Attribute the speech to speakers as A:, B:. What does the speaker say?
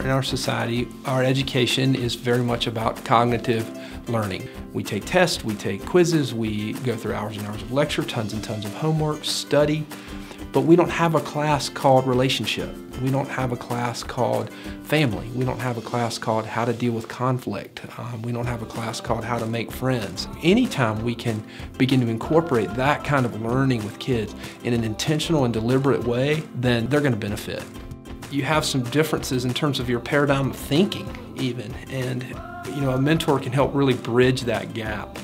A: In our society, our education is very much about cognitive learning. We take tests, we take quizzes, we go through hours and hours of lecture, tons and tons of homework, study, but we don't have a class called relationship. We don't have a class called family. We don't have a class called how to deal with conflict. Um, we don't have a class called how to make friends. Anytime we can begin to incorporate that kind of learning with kids in an intentional and deliberate way, then they're going to benefit. You have some differences in terms of your paradigm of thinking even, and you know, a mentor can help really bridge that gap.